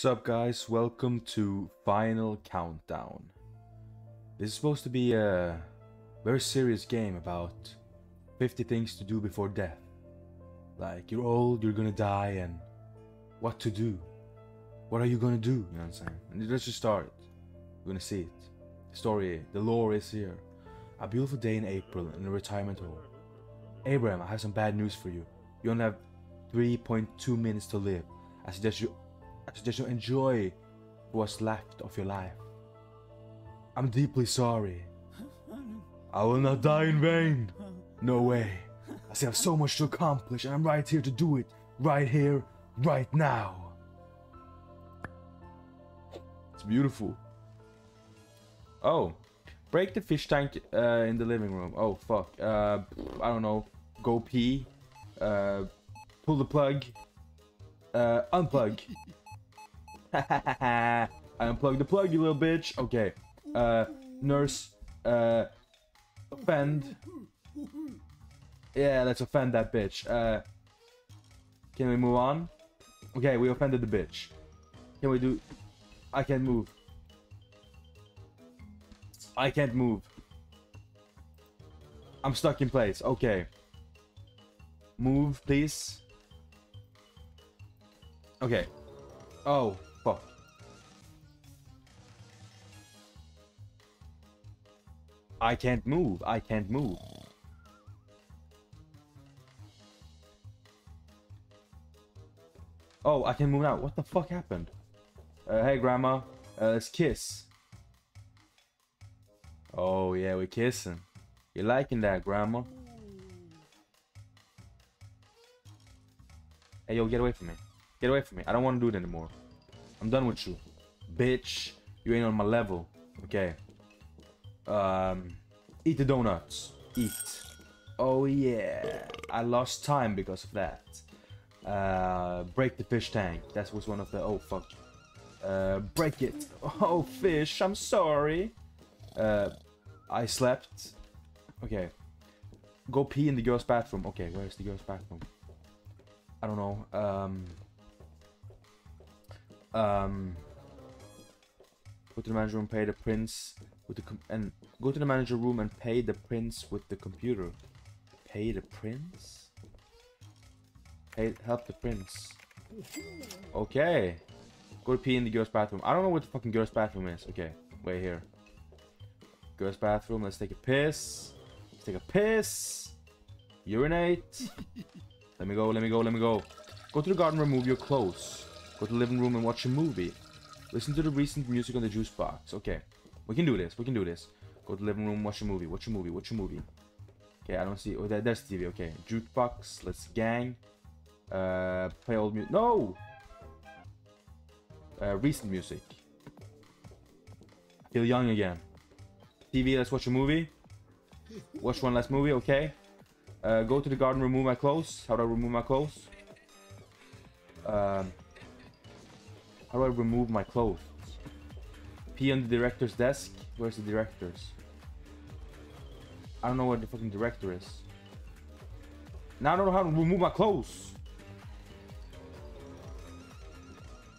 What's up, guys? Welcome to Final Countdown. This is supposed to be a very serious game about 50 things to do before death. Like, you're old, you're gonna die, and what to do. What are you gonna do? You know what I'm saying? And let's just start. We're gonna see it. The story, the lore is here. A beautiful day in April in a retirement home. Abraham, I have some bad news for you. You only have 3.2 minutes to live. I suggest you I suggest you enjoy what's left of your life. I'm deeply sorry. I will not die in vain. No way. I still have so much to accomplish and I'm right here to do it. Right here, right now. It's beautiful. Oh, break the fish tank uh, in the living room. Oh fuck. Uh, I don't know. Go pee. Uh, pull the plug. Uh, unplug. I unplugged the plug, you little bitch. Okay. Uh, nurse. Uh, offend. Yeah, let's offend that bitch. Uh, can we move on? Okay, we offended the bitch. Can we do... I can't move. I can't move. I'm stuck in place. Okay. Move, please. Okay. Oh, I can't move. I can't move. Oh, I can move now. What the fuck happened? Uh, hey, Grandma. Uh, let's kiss. Oh, yeah, we're kissing. You're liking that, Grandma? Hey, yo, get away from me. Get away from me. I don't want to do it anymore. I'm done with you. Bitch, you ain't on my level. Okay. Um, eat the donuts. Eat. Oh, yeah. I lost time because of that. Uh, break the fish tank. That was one of the... Oh, fuck. Uh, break it. Oh, fish, I'm sorry. Uh, I slept. Okay. Go pee in the girl's bathroom. Okay, where's the girl's bathroom? I don't know. Um... Um... Go to the manager room, pay the prince with the... and go to the manager room and pay the prince with the computer. Pay the prince? Pay, help the prince. Okay. Go to pee in the girl's bathroom. I don't know what the fucking girl's bathroom is. Okay, wait here. Girl's bathroom. Let's take a piss. Let's take a piss. Urinate. let me go, let me go, let me go. Go to the garden, remove your clothes. Go to the living room and watch a movie. Listen to the recent music on the juice box. Okay, we can do this. We can do this. Go to the living room, watch a movie. Watch a movie. Watch a movie. Okay, I don't see. Oh, there, there's TV. Okay, jukebox. Let's gang. Uh, play old music. No. Uh, recent music. Feel young again. TV. Let's watch a movie. Watch one last movie. Okay. Uh, go to the garden. Remove my clothes. How do I remove my clothes? Um. How do I remove my clothes? Pee on the director's desk. Where's the director's? I don't know where the fucking director is. Now I don't know how to remove my clothes.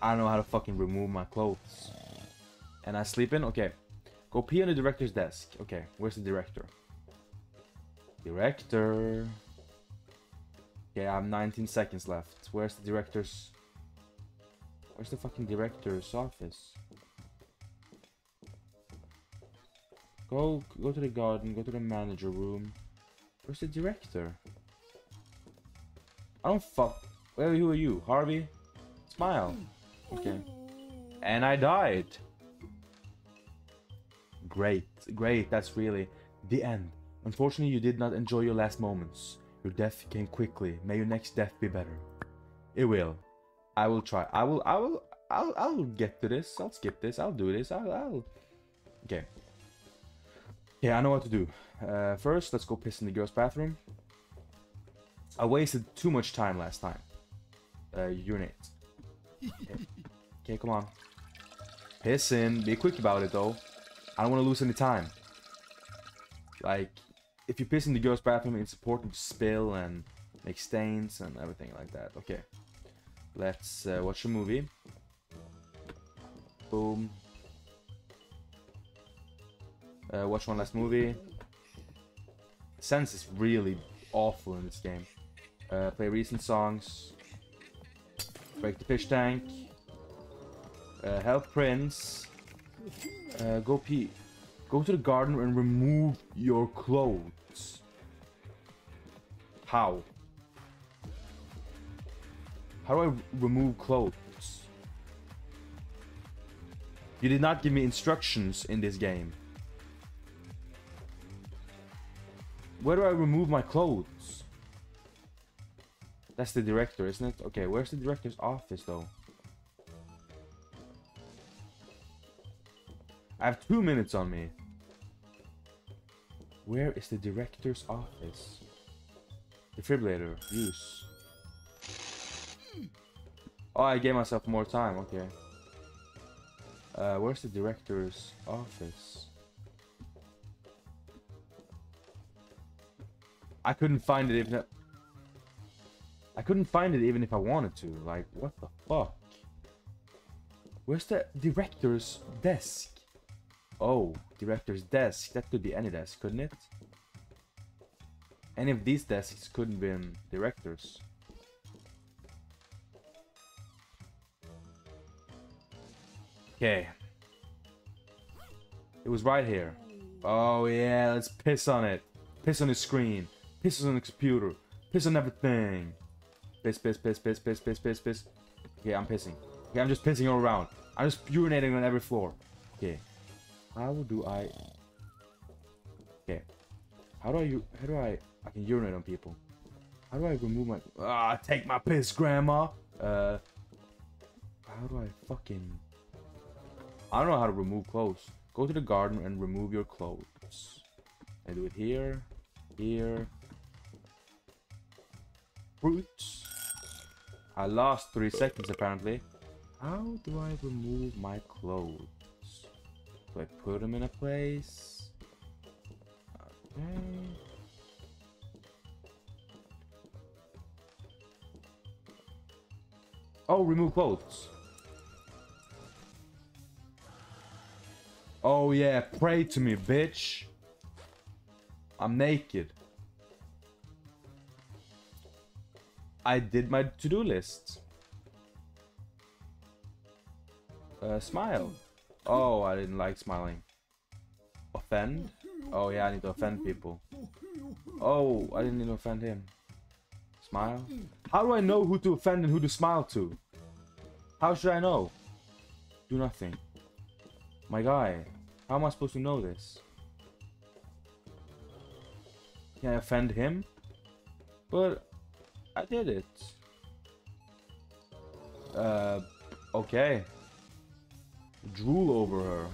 I don't know how to fucking remove my clothes. And I sleep in? Okay. Go pee on the director's desk. Okay, where's the director? Director. Okay, I have 19 seconds left. Where's the director's... Where's the fucking director's office? Go, go to the garden, go to the manager room. Where's the director? I don't fuck... Well, who are you? Harvey? Smile. Okay. And I died. Great, great, that's really the end. Unfortunately, you did not enjoy your last moments. Your death came quickly. May your next death be better. It will. I will try. I will, I will, I'll, I'll get to this. I'll skip this. I'll do this. I'll, I'll. Okay. Yeah, I know what to do. Uh, first, let's go piss in the girl's bathroom. I wasted too much time last time. Uh, urinate. Okay. okay, come on. Piss in. Be quick about it, though. I don't want to lose any time. Like, if you piss in the girl's bathroom, it's important to spill and make stains and everything like that. Okay. Let's uh, watch a movie. Boom. Uh, watch one last movie. sense is really awful in this game. Uh, play recent songs. Break the fish tank. Uh, help Prince. Uh, go pee. Go to the garden and remove your clothes. How? How do I remove clothes? You did not give me instructions in this game. Where do I remove my clothes? That's the director, isn't it? Okay, where's the director's office, though? I have two minutes on me. Where is the director's office? Defibrillator, use. Oh, I gave myself more time, okay. Uh, where's the director's office? I couldn't find it even... I couldn't find it even if I wanted to. Like, what the fuck? Where's the director's desk? Oh, director's desk. That could be any desk, couldn't it? Any of these desks couldn't be in directors. Okay. It was right here. Oh yeah, let's piss on it. Piss on the screen. Piss on the computer. Piss on everything. Piss, piss, piss, piss, piss, piss, piss, piss. Okay, I'm pissing. Okay, I'm just pissing all around. I'm just urinating on every floor. Okay. How do I... Okay. How do I... How do I... I can urinate on people. How do I remove my... Ah, take my piss, grandma! Uh... How do I fucking... I don't know how to remove clothes. Go to the garden and remove your clothes. I do it here, here. Fruits. I lost three seconds apparently. How do I remove my clothes? Do I put them in a place? Okay. Oh, remove clothes. Oh yeah, pray to me, bitch. I'm naked. I did my to-do list. Uh, smile. Oh, I didn't like smiling. Offend? Oh yeah, I need to offend people. Oh, I didn't need to offend him. Smile? How do I know who to offend and who to smile to? How should I know? Do nothing. My guy, how am I supposed to know this? Can I offend him? But I did it. Uh, okay. Drool over her.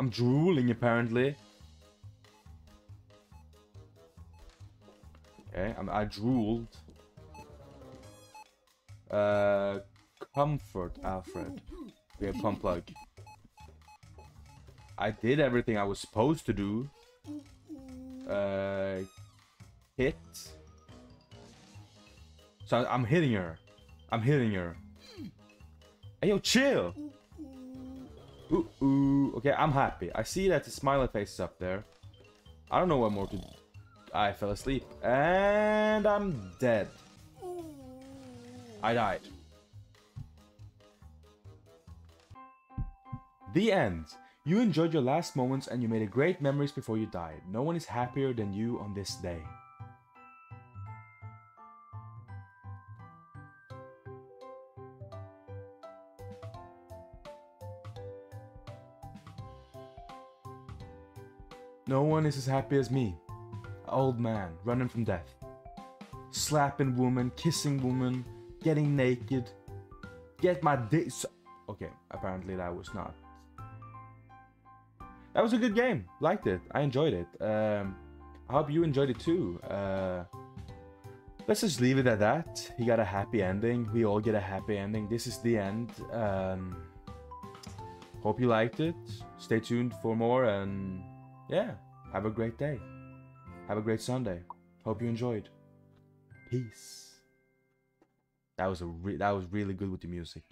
I'm drooling apparently. Okay, I'm, I drooled. Uh, comfort, Alfred. We have pump plug. I did everything I was supposed to do. Uh, hit. So I'm hitting her. I'm hitting her. Hey, yo, chill. Ooh, ooh. Okay, I'm happy. I see that the smiley face is up there. I don't know what more to do. I fell asleep. And I'm dead. I died. The end. You enjoyed your last moments and you made great memories before you died. No one is happier than you on this day. No one is as happy as me. Old man, running from death. Slapping woman, kissing woman, getting naked. Get my dick. Okay, apparently that was not that was a good game. Liked it. I enjoyed it. Um, I hope you enjoyed it too. Uh, let's just leave it at that. He got a happy ending. We all get a happy ending. This is the end. Um, hope you liked it. Stay tuned for more and yeah, have a great day. Have a great Sunday. Hope you enjoyed. Peace. That was a that was really good with the music.